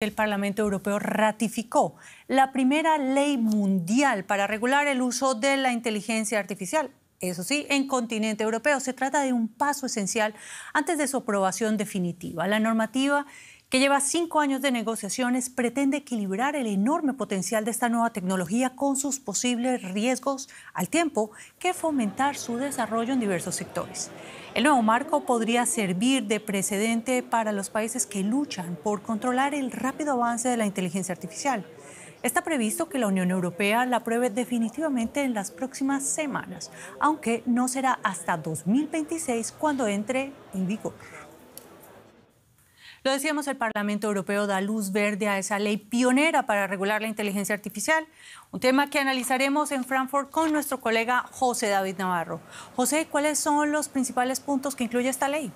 El Parlamento Europeo ratificó la primera ley mundial para regular el uso de la inteligencia artificial. Eso sí, en continente europeo se trata de un paso esencial antes de su aprobación definitiva. La normativa que lleva cinco años de negociaciones, pretende equilibrar el enorme potencial de esta nueva tecnología con sus posibles riesgos, al tiempo que fomentar su desarrollo en diversos sectores. El nuevo marco podría servir de precedente para los países que luchan por controlar el rápido avance de la inteligencia artificial. Está previsto que la Unión Europea la apruebe definitivamente en las próximas semanas, aunque no será hasta 2026 cuando entre en vigor. Lo decíamos, el Parlamento Europeo da luz verde a esa ley pionera para regular la inteligencia artificial, un tema que analizaremos en Frankfurt con nuestro colega José David Navarro. José, ¿cuáles son los principales puntos que incluye esta ley?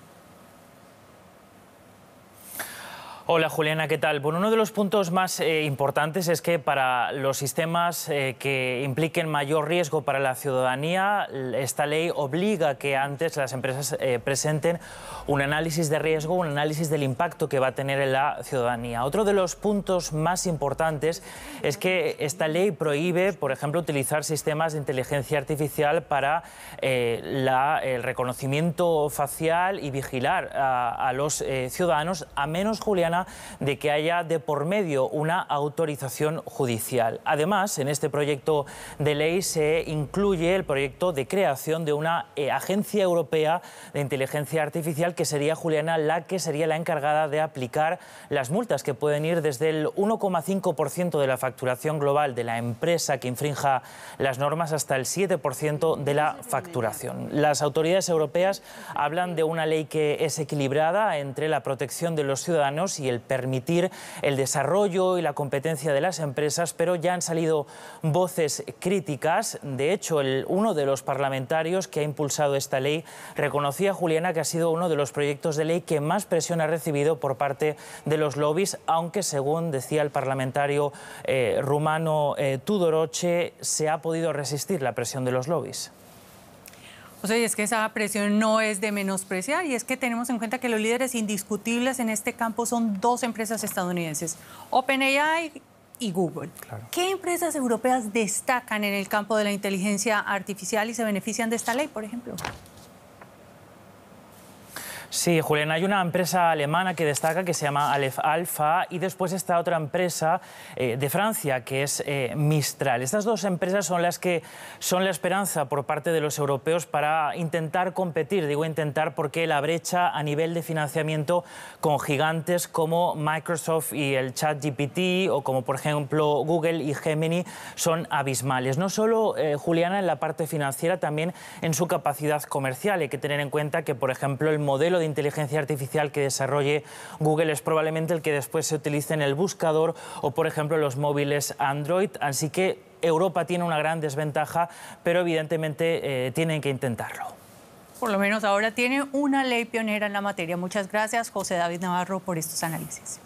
Hola Juliana, ¿qué tal? Bueno, uno de los puntos más eh, importantes es que para los sistemas eh, que impliquen mayor riesgo para la ciudadanía, esta ley obliga que antes las empresas eh, presenten un análisis de riesgo, un análisis del impacto que va a tener en la ciudadanía. Otro de los puntos más importantes es que esta ley prohíbe, por ejemplo, utilizar sistemas de inteligencia artificial para el reconocimiento facial y vigilar a, a los ciudadanos, a menos, Juliana, de que haya de por medio una autorización judicial. Además, en este proyecto de ley se incluye el proyecto de creación de una eh, agencia europea de inteligencia artificial que sería, Juliana, la que sería la encargada de aplicar las multas que pueden ir desde el 1,5% de la facturación global de la empresa que infrinja las normas hasta el 7% de la facturación. Las autoridades europeas hablan de una ley que es equilibrada entre la protección de los ciudadanos y y el permitir el desarrollo y la competencia de las empresas, pero ya han salido voces críticas. De hecho, el, uno de los parlamentarios que ha impulsado esta ley reconocía, Juliana, que ha sido uno de los proyectos de ley que más presión ha recibido por parte de los lobbies, aunque, según decía el parlamentario eh, rumano eh, Tudoroche, se ha podido resistir la presión de los lobbies. O sea, y es que esa presión no es de menospreciar y es que tenemos en cuenta que los líderes indiscutibles en este campo son dos empresas estadounidenses, OpenAI y Google. ¿Qué empresas europeas destacan en el campo de la inteligencia artificial y se benefician de esta ley, por ejemplo? Sí, Julián, hay una empresa alemana que destaca que se llama Aleph Alpha y después está otra empresa eh, de Francia que es eh, Mistral. Estas dos empresas son las que son la esperanza por parte de los europeos para intentar competir, digo intentar porque la brecha a nivel de financiamiento con gigantes como Microsoft y el ChatGPT o como por ejemplo Google y Gemini son abismales. No solo, eh, Juliana, en la parte financiera, también en su capacidad comercial. Hay que tener en cuenta que, por ejemplo, el modelo de de inteligencia artificial que desarrolle Google es probablemente el que después se utilice en el buscador o, por ejemplo, en los móviles Android. Así que Europa tiene una gran desventaja, pero evidentemente eh, tienen que intentarlo. Por lo menos ahora tiene una ley pionera en la materia. Muchas gracias, José David Navarro, por estos análisis.